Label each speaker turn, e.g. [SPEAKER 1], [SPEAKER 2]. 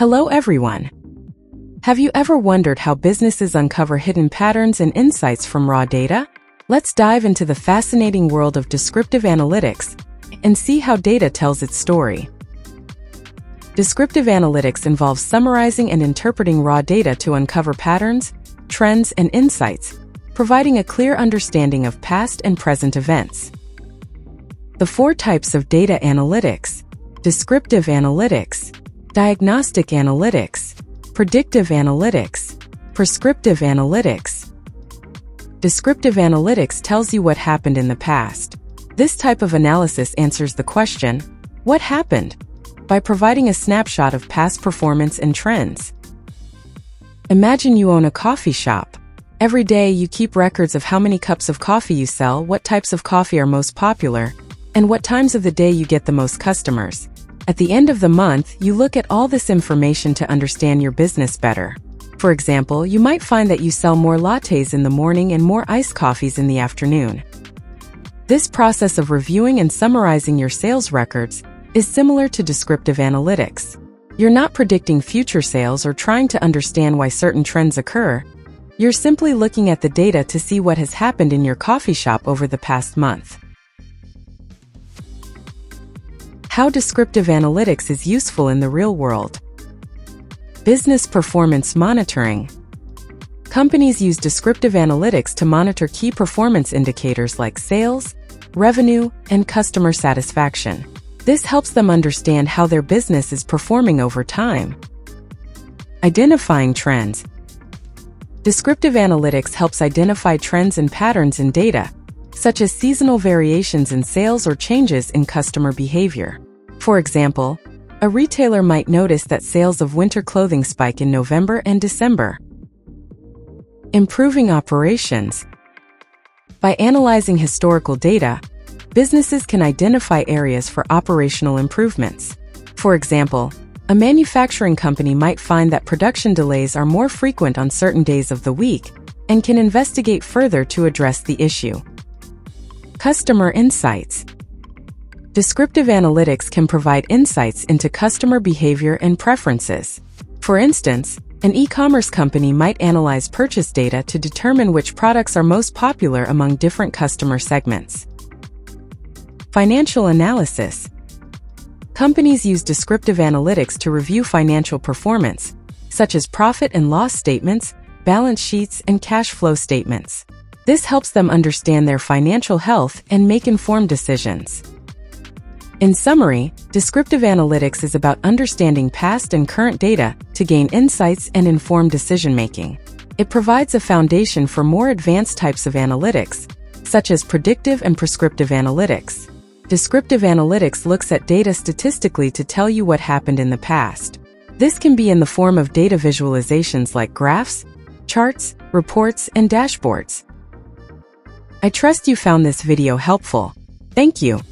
[SPEAKER 1] Hello everyone. Have you ever wondered how businesses uncover hidden patterns and insights from raw data? Let's dive into the fascinating world of descriptive analytics and see how data tells its story. Descriptive analytics involves summarizing and interpreting raw data to uncover patterns, trends, and insights, providing a clear understanding of past and present events. The four types of data analytics, descriptive analytics, diagnostic analytics, predictive analytics, prescriptive analytics. Descriptive analytics tells you what happened in the past. This type of analysis answers the question, what happened? by providing a snapshot of past performance and trends. Imagine you own a coffee shop. Every day you keep records of how many cups of coffee you sell, what types of coffee are most popular, and what times of the day you get the most customers. At the end of the month, you look at all this information to understand your business better. For example, you might find that you sell more lattes in the morning and more iced coffees in the afternoon. This process of reviewing and summarizing your sales records is similar to descriptive analytics. You're not predicting future sales or trying to understand why certain trends occur. You're simply looking at the data to see what has happened in your coffee shop over the past month. How descriptive analytics is useful in the real world. Business performance monitoring. Companies use descriptive analytics to monitor key performance indicators like sales, revenue, and customer satisfaction. This helps them understand how their business is performing over time. Identifying trends. Descriptive analytics helps identify trends and patterns in data, such as seasonal variations in sales or changes in customer behavior. For example, a retailer might notice that sales of winter clothing spike in November and December. Improving operations. By analyzing historical data, businesses can identify areas for operational improvements. For example, a manufacturing company might find that production delays are more frequent on certain days of the week and can investigate further to address the issue. Customer Insights Descriptive analytics can provide insights into customer behavior and preferences. For instance, an e-commerce company might analyze purchase data to determine which products are most popular among different customer segments. Financial analysis. Companies use descriptive analytics to review financial performance, such as profit and loss statements, balance sheets, and cash flow statements. This helps them understand their financial health and make informed decisions. In summary, descriptive analytics is about understanding past and current data to gain insights and inform decision-making. It provides a foundation for more advanced types of analytics, such as predictive and prescriptive analytics. Descriptive analytics looks at data statistically to tell you what happened in the past. This can be in the form of data visualizations like graphs, charts, reports, and dashboards. I trust you found this video helpful. Thank you.